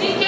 Ninguém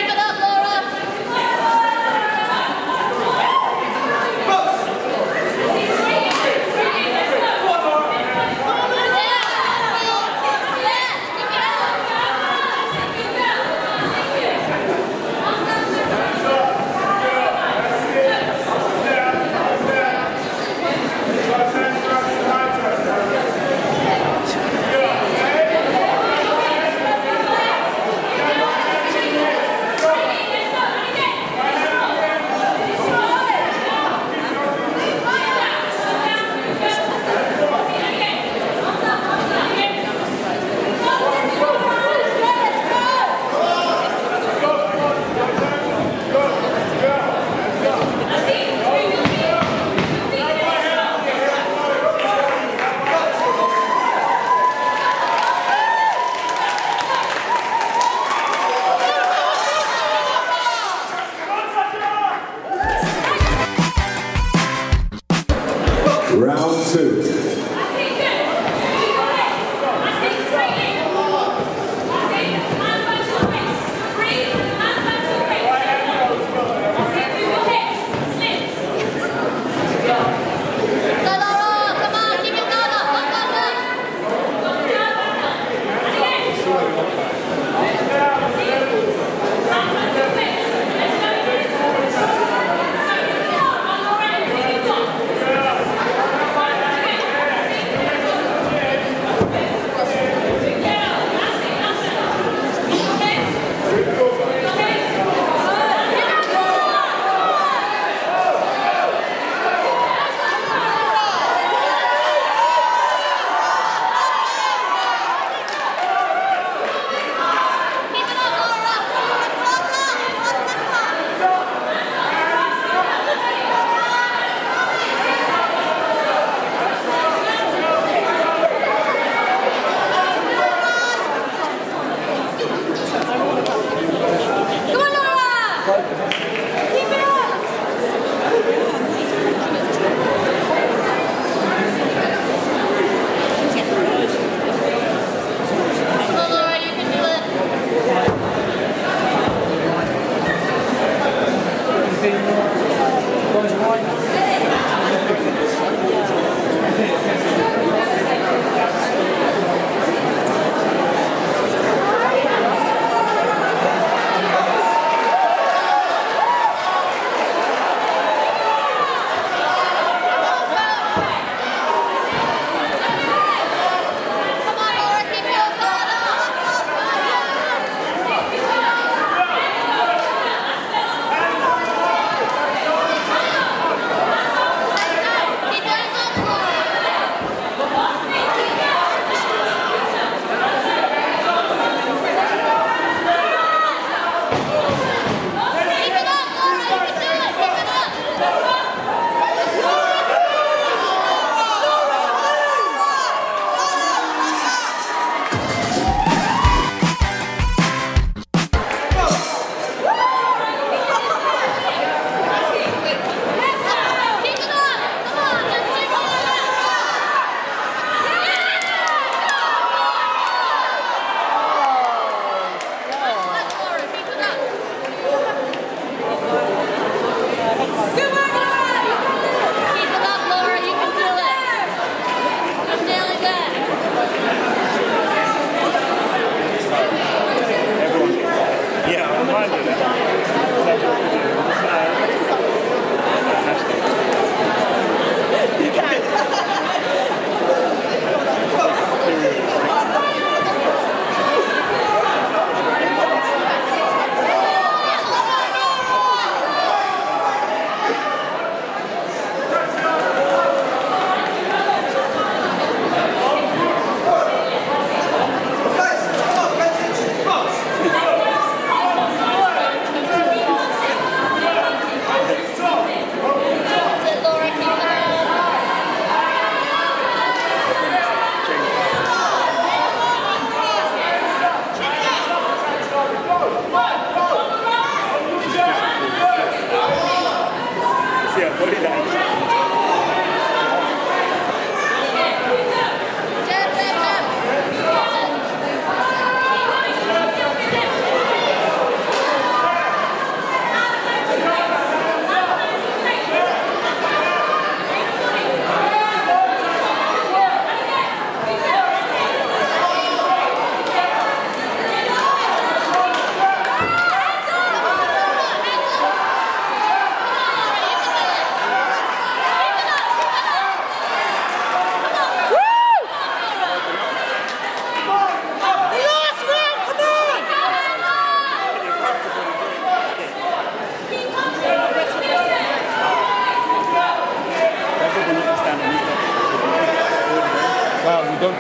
don't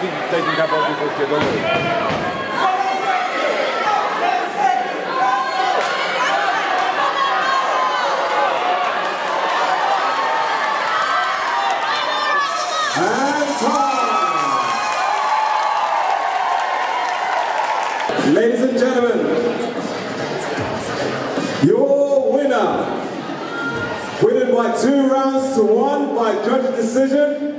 think you? Ladies and gentlemen, your winner, winning by two rounds to one by judge decision,